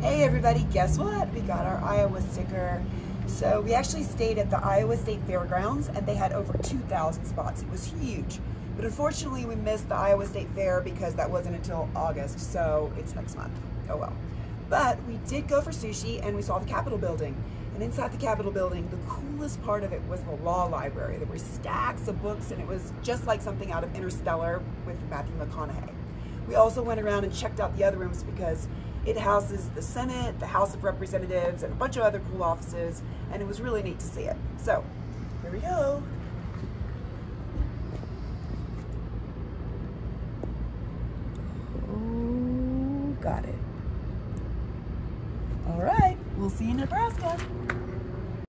Hey everybody, guess what? We got our Iowa sticker. So we actually stayed at the Iowa State Fairgrounds and they had over 2,000 spots. It was huge. But unfortunately we missed the Iowa State Fair because that wasn't until August, so it's next month. Oh well. But we did go for sushi and we saw the Capitol building. And inside the Capitol building, the coolest part of it was the law library. There were stacks of books and it was just like something out of Interstellar with Matthew McConaughey. We also went around and checked out the other rooms because it houses the Senate, the House of Representatives, and a bunch of other cool offices, and it was really neat to see it. So, here we go. Oh, got it. All right, we'll see you in Nebraska.